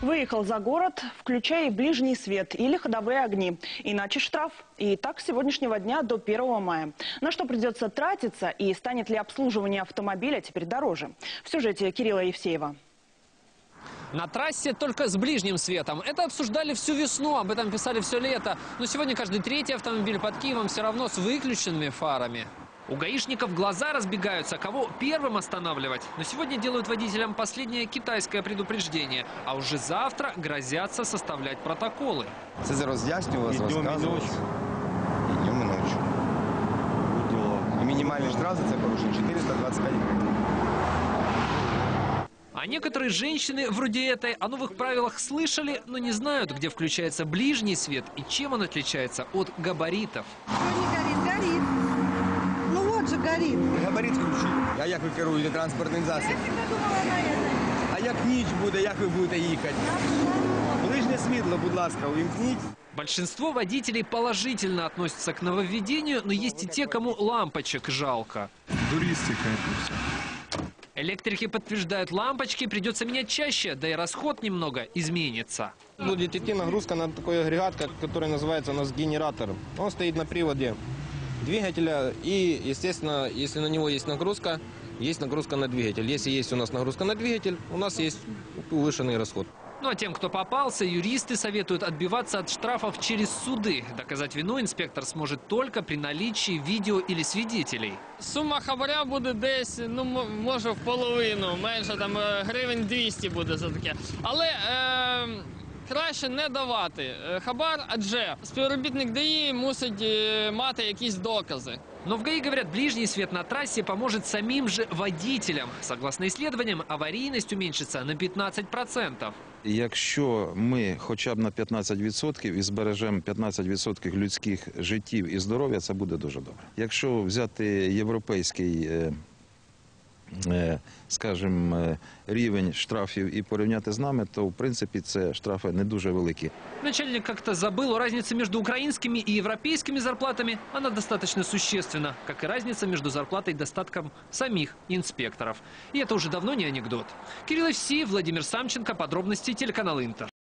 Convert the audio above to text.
Выехал за город, включая ближний свет или ходовые огни. Иначе штраф. И так с сегодняшнего дня до 1 мая. На что придется тратиться и станет ли обслуживание автомобиля теперь дороже? В сюжете Кирилла Евсеева. На трассе только с ближним светом. Это обсуждали всю весну, об этом писали все лето. Но сегодня каждый третий автомобиль под Киевом все равно с выключенными фарами. У гаишников глаза разбегаются, кого первым останавливать. Но сегодня делают водителям последнее китайское предупреждение. А уже завтра грозятся составлять протоколы. Це за роз'яснювалось, І днем, і розказувалось. ночью. І днем, і ночі. Дела. І мінімальний штраф за це порушення 425 гривень. А некоторые женщины, вроде этой, о новых правилах слышали, но не знают, где включается ближний свет и чем он отличается от габаритов. вот же горит. Габарит включив. А як ви керуєте транспортним засобом? Я всегда думала на это. А як ніч буде, як ви будете їхати? Ближнє світло, будь ласка, увімкніть. Большинство водителей положительно относятся к нововведению, но есть и те, кому лампочек жалко. Туристика это все. Электрики подтверждают, лампочки придется менять чаще, да и расход немного изменится. Будет идти нагрузка на такой агрегат, как- который называется у нас генератор. Он стоит на приводе двигателя и, естественно, если на него есть нагрузка, есть нагрузка на двигатель. Если есть у нас нагрузка на двигатель, у нас есть повышенный расход. Ну а тем, кто попался, юристы советуют отбиваться от штрафов через суды. Доказать вину инспектор сможет только при наличии видео или свидетелей. Сума хабаря буде десь, ну м- може в половину, менше там е, гривень 200 буде за таке. Але е, краще не давати е, хабар, адже співробітник ДАІ мусить е, мати якісь докази. Но в ГАИ говорят, ближний свет на трассе поможет самим же водителям. Согласно исследованиям, аварийность уменьшится на 15%. Якщо ми хоча б на 15% і збережемо 15% людських життів і здоров'я, це буде дуже добре. Якщо взяти європейський, е, е, скажімо, е, рівень штрафів і порівняти з нами, то в принципі це штрафи не дуже великі. Начальник как-то забыл о разнице между украинскими и европейскими зарплатами. Она достаточно существенна, как и разница между зарплатой и достатком самих инспекторов. И это уже давно не анекдот. Кирилл Евсеев, Владимир Самченко, подробности телеканал Интер.